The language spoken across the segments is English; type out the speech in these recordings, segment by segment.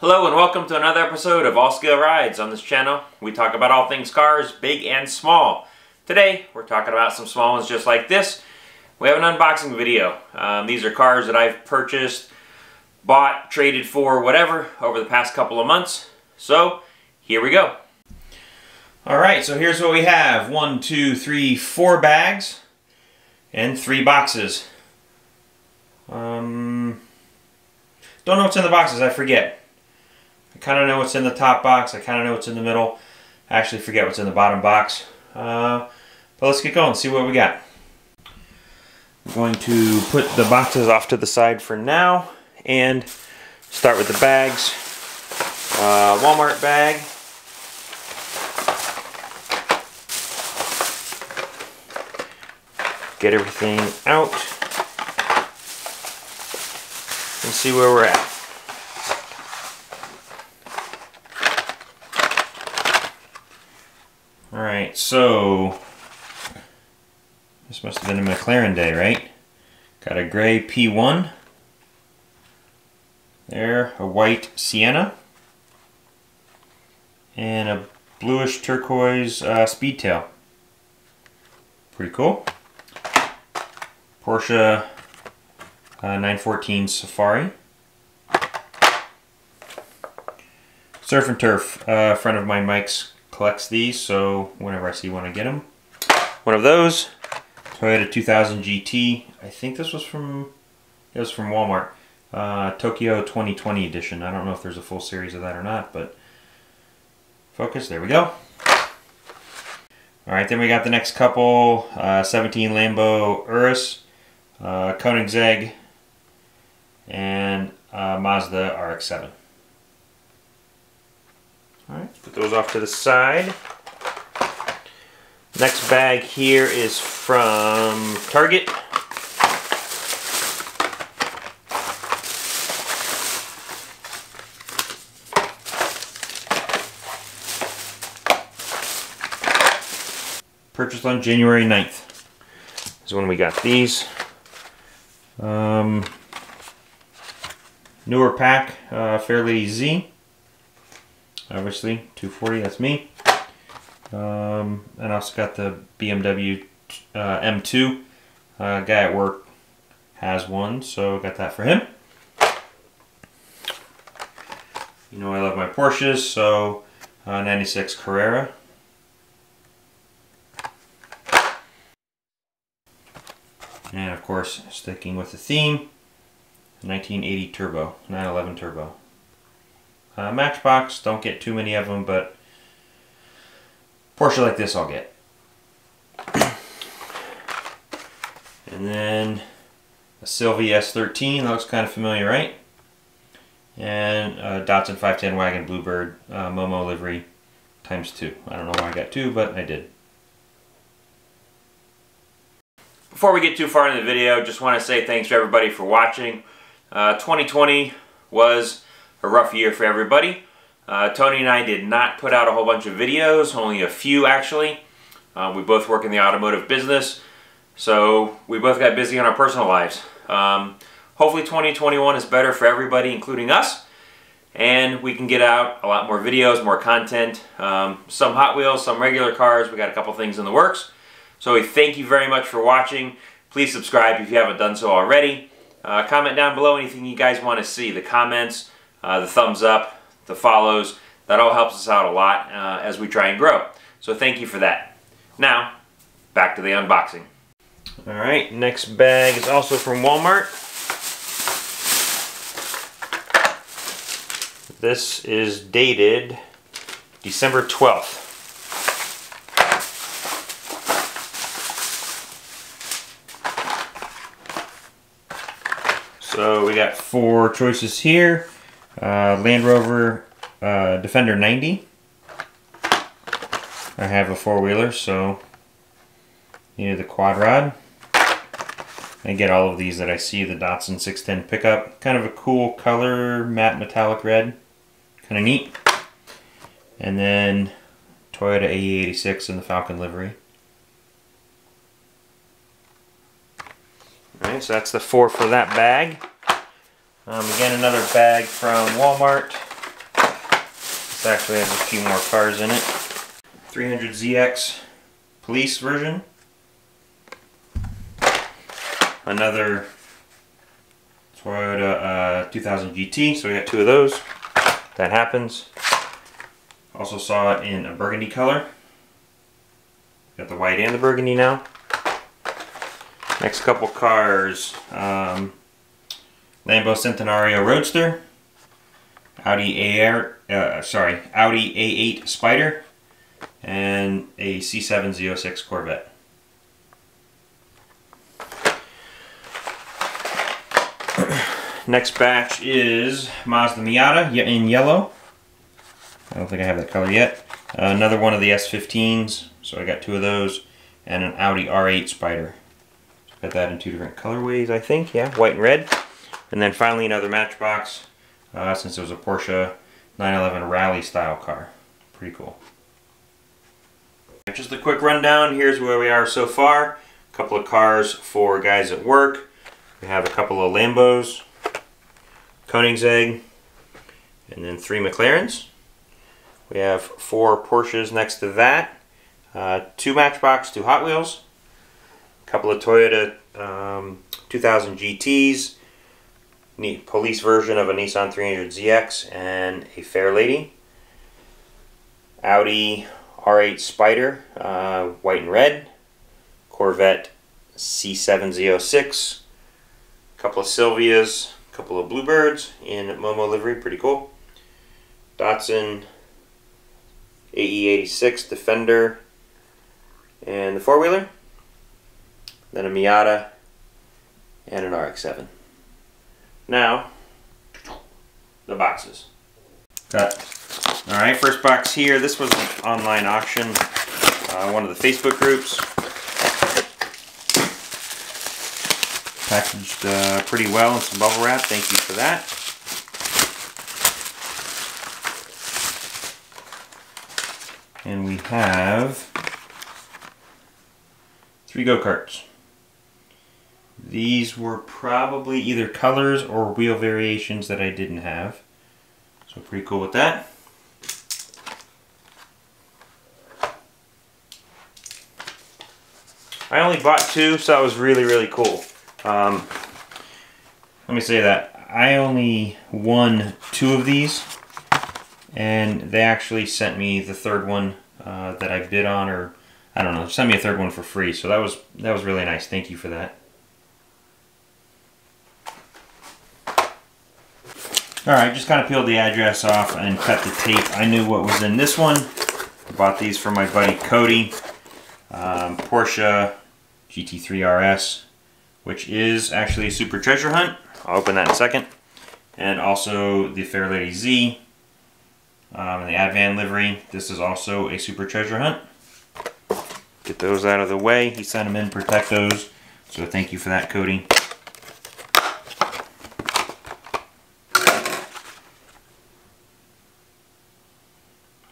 Hello and welcome to another episode of All Scale Rides. On this channel, we talk about all things cars, big and small. Today, we're talking about some small ones just like this. We have an unboxing video. Um, these are cars that I've purchased, bought, traded for, whatever, over the past couple of months. So, here we go. Alright, so here's what we have. One, two, three, four bags and three boxes. Um, don't know what's in the boxes, I forget. I kind of know what's in the top box, I kind of know what's in the middle. I actually forget what's in the bottom box. Uh, but let's get going, see what we got. I'm going to put the boxes off to the side for now and start with the bags. Uh, Walmart bag. Get everything out and see where we're at. So this must have been a McLaren day, right? Got a gray P1. There, a white Senna. And a bluish turquoise uh, Speedtail. Pretty cool. Porsche uh, 914 Safari. Surf and Turf. Uh, friend of mine, Mike's, collects these, so whenever I see one, I get them. One of those. Toyota 2000 GT. I think this was from, it was from Walmart. Uh, Tokyo 2020 edition. I don't know if there's a full series of that or not, but focus, there we go. Alright, then we got the next couple. Uh, 17 Lambo Urus, uh, Koenigsegg, and uh, Mazda RX-7. Alright, put those off to the side. Next bag here is from Target. Purchased on January 9th is when we got these. Um, newer pack, uh, Fairlady Z. Obviously, 240, that's me. Um, and also got the BMW uh, M2. Uh, guy at work has one, so got that for him. You know I love my Porsches, so uh, 96 Carrera. And of course, sticking with the theme, 1980 Turbo, 911 Turbo. Uh, Matchbox, don't get too many of them, but Porsche like this I'll get. and then a Silvia S13, that looks kind of familiar, right? And a Datsun 510 Wagon Bluebird uh, Momo livery times two. I don't know why I got two, but I did. Before we get too far into the video, just want to say thanks to everybody for watching. Uh, 2020 was a rough year for everybody. Uh, Tony and I did not put out a whole bunch of videos, only a few actually. Uh, we both work in the automotive business, so we both got busy on our personal lives. Um, hopefully 2021 is better for everybody, including us, and we can get out a lot more videos, more content, um, some Hot Wheels, some regular cars. We got a couple things in the works. So we thank you very much for watching. Please subscribe if you haven't done so already. Uh, comment down below anything you guys want to see. The comments, uh, the thumbs up, the follows, that all helps us out a lot uh, as we try and grow. So thank you for that. Now, back to the unboxing. Alright, next bag is also from Walmart. This is dated December 12th. So we got four choices here. Uh, Land Rover uh, Defender 90. I have a four-wheeler, so needed the quad rod. I get all of these that I see, the Datsun 610 pickup. Kind of a cool color, matte metallic red. Kind of neat. And then Toyota AE86 in the Falcon livery. Alright, so that's the four for that bag. Um, again, another bag from Walmart. This actually has a few more cars in it. 300ZX police version. Another Toyota uh, 2000 GT, so we got two of those. That happens. Also saw it in a burgundy color. Got the white and the burgundy now. Next couple cars, um, Lambo Centenario Roadster, Audi A uh, sorry, Audi R8 Spider, and a C7Z06 Corvette. Next batch is Mazda Miata in yellow. I don't think I have that color yet. Uh, another one of the S15s, so I got two of those, and an Audi R8 Spider. Got that in two different colorways, I think. Yeah, white and red. And then finally another Matchbox, uh, since it was a Porsche 911 Rally style car. Pretty cool. Just a quick rundown. Here's where we are so far. A couple of cars for guys at work. We have a couple of Lambos, Koenigsegg, and then three McLarens. We have four Porsches next to that, uh, two Matchbox, two Hot Wheels, a couple of Toyota um, 2000 GTs, police version of a Nissan 300ZX, and a Fair Lady. Audi R8 Spider, uh, white and red. Corvette C7Z06. A couple of Silvias, a couple of Bluebirds in Momo livery, pretty cool. Datsun AE86 Defender and the four-wheeler. Then a Miata and an RX-7. Now, the boxes. Got, all right, first box here. This was an online auction, uh, one of the Facebook groups. Packaged uh, pretty well in some bubble wrap. Thank you for that. And we have three go-karts. These were probably either colors or wheel variations that I didn't have. So pretty cool with that. I only bought two, so that was really, really cool. Um, let me say that. I only won two of these, and they actually sent me the third one uh, that I bid on, or I don't know, sent me a third one for free. So that was that was really nice. Thank you for that. Alright, just kind of peeled the address off and cut the tape. I knew what was in this one. I bought these for my buddy Cody. Um, Porsche GT3 RS, which is actually a Super Treasure Hunt. I'll open that in a second. And also the Fairlady Z um, the Advan livery. This is also a Super Treasure Hunt. Get those out of the way. He sent them in, protect those. So thank you for that, Cody.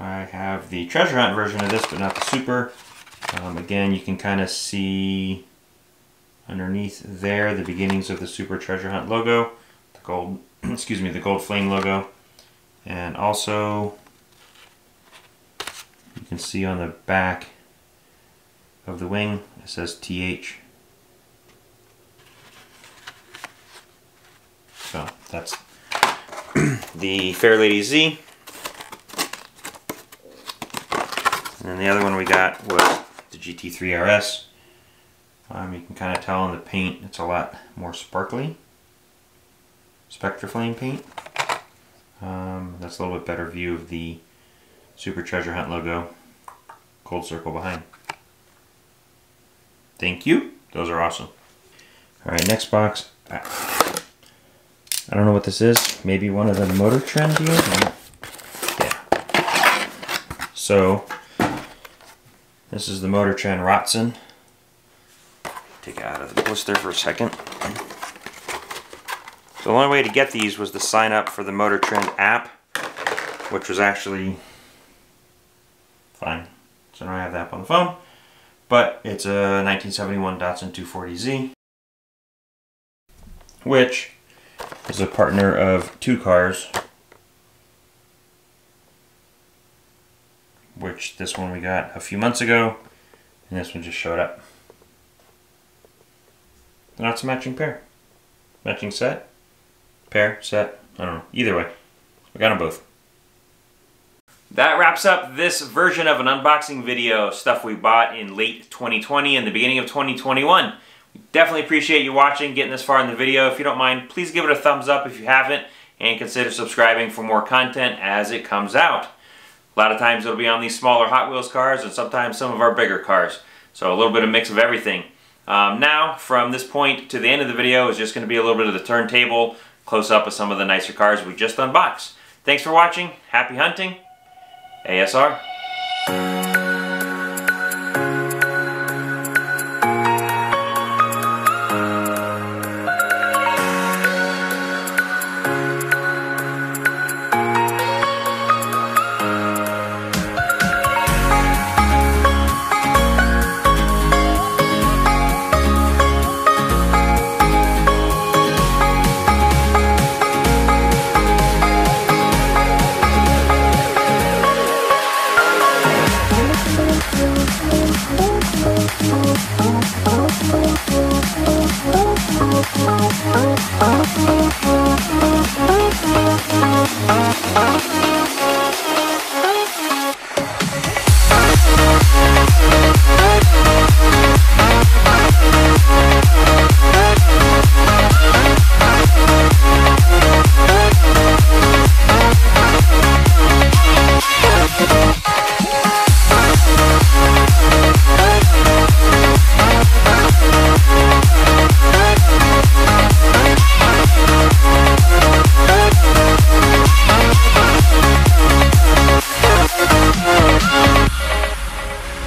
I have the treasure hunt version of this, but not the super. Um, again, you can kind of see underneath there the beginnings of the super treasure hunt logo, the gold, excuse me, the gold flame logo, and also you can see on the back of the wing it says TH. So that's the Fair Lady Z. And then the other one we got was the GT3 RS. Um, you can kind of tell in the paint it's a lot more sparkly. Spectraflame paint. Um, that's a little bit better view of the Super Treasure Hunt logo. Gold circle behind. Thank you. Those are awesome. Alright, next box. I don't know what this is. Maybe one of the Motor Trend deals? Yeah. So, this is the Motor Trend Rotson. Take it out of the blister for a second. So the only way to get these was to sign up for the Motor Trend app, which was actually fine. So now I have the app on the phone. But it's a 1971 Datsun 240Z, which is a partner of two cars which this one we got a few months ago, and this one just showed up. Now a matching pair. Matching set, pair, set, I don't know, either way. We got them both. That wraps up this version of an unboxing video, of stuff we bought in late 2020 and the beginning of 2021. We definitely appreciate you watching, getting this far in the video. If you don't mind, please give it a thumbs up if you haven't, and consider subscribing for more content as it comes out. A lot of times it'll be on these smaller Hot Wheels cars and sometimes some of our bigger cars. So a little bit of mix of everything. Um, now, from this point to the end of the video is just going to be a little bit of the turntable, close up of some of the nicer cars we just unboxed. Thanks for watching. Happy hunting. ASR.